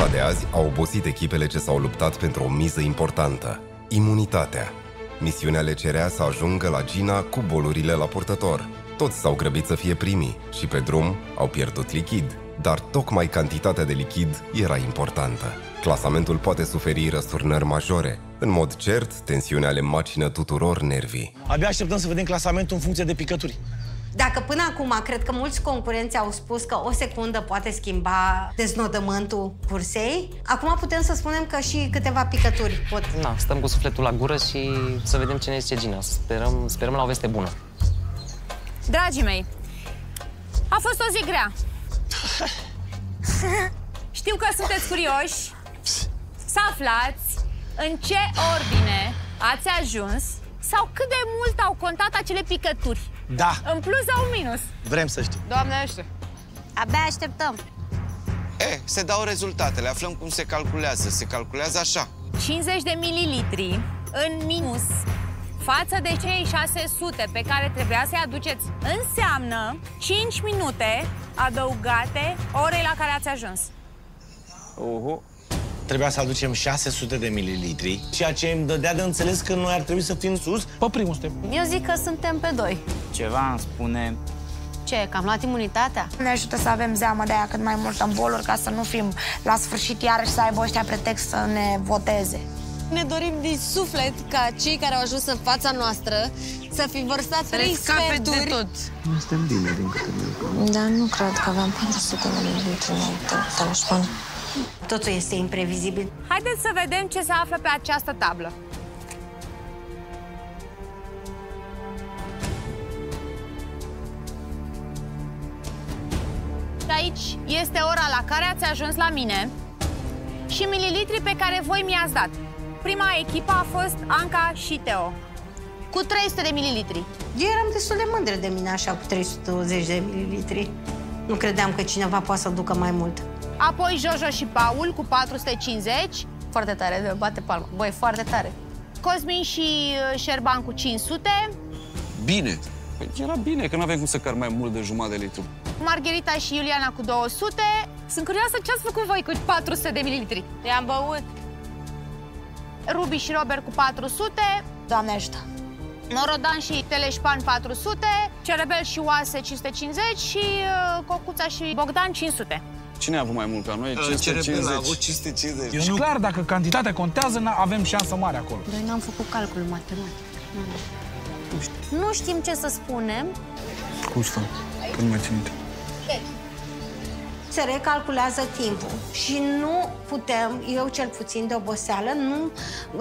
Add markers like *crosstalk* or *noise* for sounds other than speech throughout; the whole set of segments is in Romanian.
cursa de azi a obosit echipele ce s-au luptat pentru o miză importantă, imunitatea. Misiunea le cerea să ajungă la Gina cu bolurile la purtător. Toți s-au grăbit să fie primii și pe drum au pierdut lichid, dar tocmai cantitatea de lichid era importantă. Clasamentul poate suferi răsturnări majore. În mod cert, tensiunea le macină tuturor nervii. Abia așteptăm să vedem clasamentul în funcție de picături. Dacă până acum cred că mulți concurenți au spus că o secundă poate schimba deznodământul cursei, acum putem să spunem că și câteva picături pot. Na, stăm cu sufletul la gură și să vedem ce ne zice Gina. Sperăm, sperăm la o veste bună. Dragii mei, a fost o zi grea. *laughs* Știu că sunteți curioși să aflați în ce ordine ați ajuns sau cât de mult au contat acele picături. Da, În plus sau în minus? vrem să știm. Doamne ăștia. Abia așteptăm. E, se dau rezultatele, aflăm cum se calculează. Se calculează așa. 50 de mililitri în minus față de cei 600 pe care trebuia să-i aduceți înseamnă 5 minute adăugate orei la care ați ajuns. Uhu. Trebuia să aducem 600 de mililitri, ceea ce îmi dădea de înțeles că noi ar trebui să fim sus pe primul step. Eu zic că suntem pe doi. Ceva îmi spune... Ce, că am luat imunitatea? Ne ajută să avem zeamă de aia cât mai mult în boluri ca să nu fim la sfârșit iarăși să aibă ăștia pretext să ne voteze. Ne dorim din suflet ca cei care au ajuns în fața noastră să fi vărsat trei sferturi. tot. Dar nu cred că aveam 400 de mililitri în telefon. Totul este imprevizibil. Haideți să vedem ce se află pe această tablă. Și aici este ora la care ați ajuns la mine și mililitrii pe care voi mi-ați dat. Prima echipă a fost Anca și Teo, cu 300 de mililitri. Eu eram destul de mândră de mine așa cu 320 de mililitri. Nu credeam că cineva poate să ducă mai mult. Apoi Jojo și Paul cu 450. Foarte tare, bate palma. Băi, foarte tare. Cosmin și uh, Șerban cu 500. Bine. Păi era bine, că nu avem cum să car mai mult de jumătate de litru. Margherita și Iuliana cu 200. Sunt curioasă ce ați făcut voi cu 400 de mililitri. I-am băut. Rubi și Robert cu 400. Doamne ajută! Norodan și Teleșpan 400. Cerebel și Oase 550 și uh, Cocuța și Bogdan 500. Cine a avut mai mult ca noi? Cerebel a 550. avut 550. Eu Și nu... clar, dacă cantitatea contează, n- avem șansă mare acolo. Noi n-am făcut calcul matematic. Nu știm ce să spunem. Cum stăm? Că nu mai țin minte. Se recalculează timpul și nu putem, eu cel puțin de oboseală, nu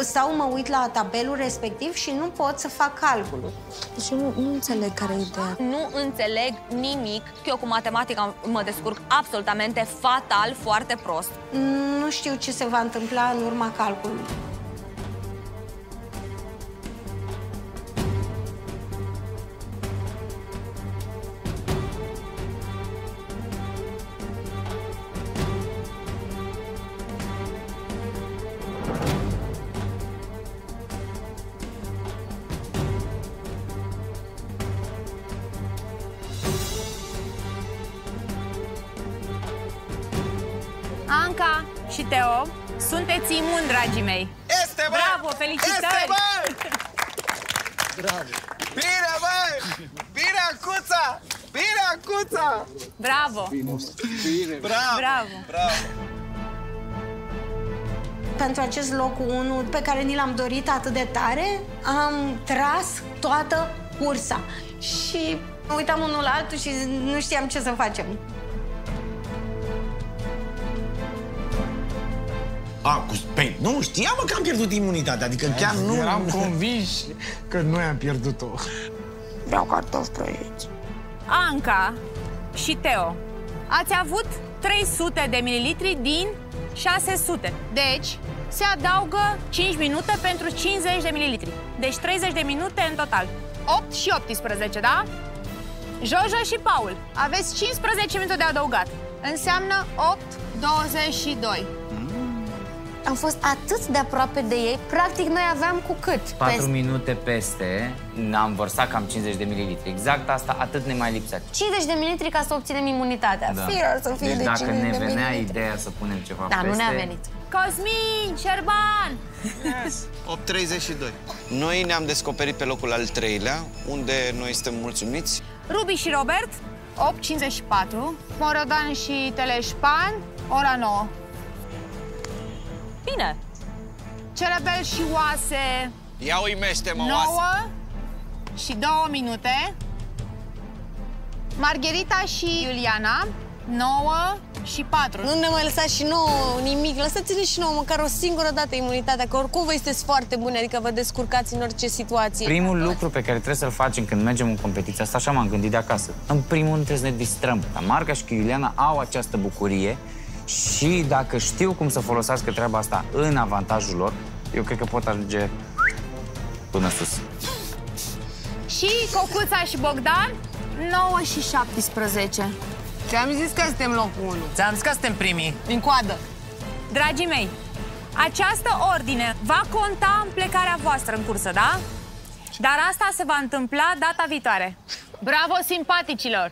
stau, mă uit la tabelul respectiv și nu pot să fac calculul. Deci eu nu, nu înțeleg care e ideea. Nu înțeleg nimic. Eu cu matematica mă descurc absolutamente fatal, foarte prost. Nu știu ce se va întâmpla în urma calculului. Anca și Teo, sunteți imuni, dragii mei. Este, bă! Bravo, felicitări! Este, bă! Bine, bă! Bine, Acuța! Bine, Acuța! Bravo! Bravo! Bravo! Bravo! Pentru acest loc 1 pe care ni l-am dorit atât de tare, am tras toată cursa. Și mă uitam unul la altul și nu știam ce să facem. A, cu... Păi, nu, știam mă că am pierdut imunitatea, adică chiar nu... Eram convinși că noi am pierdut-o. Vreau cartofi prăjiți. Anca și Teo, ați avut 300 de mililitri din 600. Deci, se adaugă 5 minute pentru 50 de mililitri. Deci 30 de minute în total. 8 și 18, da? Jojo și Paul, aveți 15 minute de adăugat. Înseamnă 8, 22. Am fost atât de aproape de ei, practic noi aveam cu cât? 4 minute peste am vărsat cam 50 de mililitri. Exact asta, atât ne mai lipsea. 50 de mililitri ca să obținem imunitatea. Da. Fie să fie deci de dacă 50 ne de venea mililitri. ideea să punem ceva Da, peste... nu ne-a venit. Cosmin, Șerban! 8.32. Noi ne-am descoperit pe locul al treilea, unde noi suntem mulțumiți. Rubi și Robert, 8.54. Morodan și Teleșpan, ora 9. Bine. Cerebel și Oase, Ia uimește, mă, 9 oasă. și 2 minute. Margherita și Iuliana, 9 și 4. Nu ne mai lăsați și nouă nimic. Lăsați-ne și nouă măcar o singură dată imunitatea, că oricum vă sunteți foarte buni, adică vă descurcați în orice situație. Primul lucru pe care trebuie să-l facem când mergem în competiție, asta așa m-am gândit de acasă. În primul rând trebuie să ne distrăm. Dar Marca și Iuliana au această bucurie și dacă știu cum să folosească treaba asta în avantajul lor, eu cred că pot ajunge până sus. Și Cocuța și Bogdan, 9 și 17. Ți-am zis că suntem locul 1. Ți-am zis că suntem primii. Din coadă. Dragii mei, această ordine va conta în plecarea voastră în cursă, da? Dar asta se va întâmpla data viitoare. Bravo, simpaticilor!